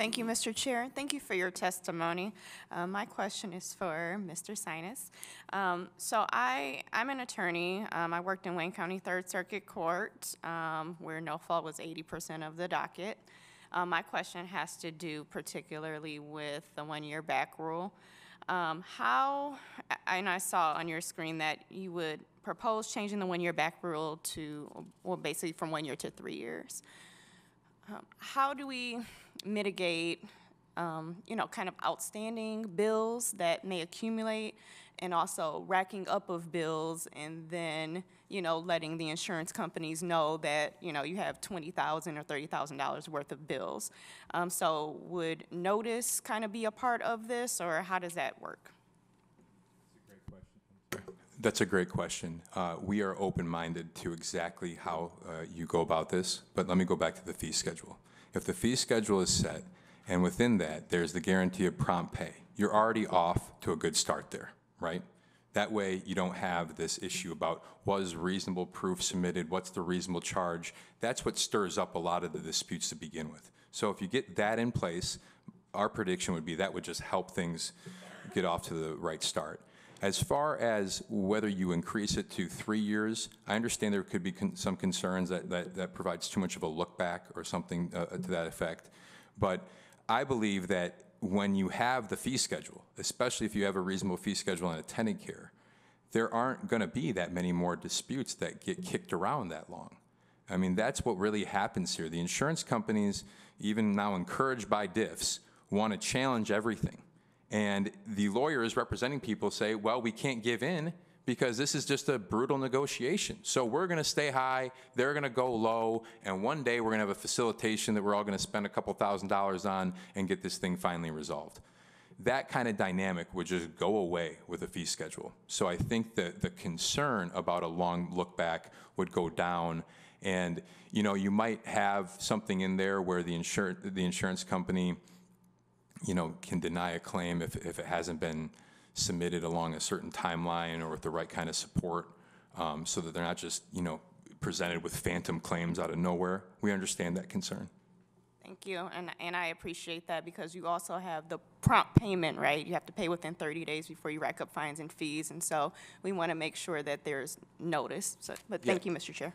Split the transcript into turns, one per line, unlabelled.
Thank you, Mr. Chair. Thank you for your testimony. Uh, My question is for Mr. Sinas. Um, So I, I'm an attorney. Um, I worked in Wayne County Third Circuit Court, um, where no fault was 80% of the docket. Uh, My question has to do particularly with the one-year back rule. Um, How, and I saw on your screen that you would propose changing the one-year back rule to, well, basically from one year to three years. Um, How do we mitigate, um, you know, kind of outstanding bills that may accumulate and also racking up of bills and then, you know, letting the insurance companies know that, you know, you have 20,000 or $30,000 worth of bills? Um, So would notice kind of be a part of this or how does that work?
That's a great question. Uh, We are open-minded to exactly how uh, you go about this, but let me go back to the fee schedule. If the fee schedule is set, and within that, there's the guarantee of prompt pay, you're already off to a good start there, right? That way, you don't have this issue about was reasonable proof submitted, what's the reasonable charge? That's what stirs up a lot of the disputes to begin with. So if you get that in place, our prediction would be that would just help things get off to the right start. As far as whether you increase it to three years, I understand there could be con- some concerns that, that, that provides too much of a look back or something uh, to that effect. But I believe that when you have the fee schedule, especially if you have a reasonable fee schedule in attendant care, there aren't going to be that many more disputes that get kicked around that long. I mean, that's what really happens here. The insurance companies, even now encouraged by DIFS, want to challenge everything. And the lawyers representing people say, well, we can't give in because this is just a brutal negotiation. So we're going to stay high, they're going to go low, and one day we're going to have a facilitation that we're all going to spend a couple thousand dollars on and get this thing finally resolved. That kind of dynamic would just go away with a fee schedule. So I think that the concern about a long look back would go down. And, you know, you might have something in there where the insur, the insurance company, you know, can deny a claim if, if it hasn't been submitted along a certain timeline or with the right kind of support, um, so that they're not just, you know, presented with phantom claims out of nowhere. We understand that concern.
Thank you, and, and I appreciate that because you also have the prompt payment, right? You have to pay within 30 days before you rack up fines and fees, and so we want to make sure that there's notice. So, but thank
Yeah.
you, Mr. Chair.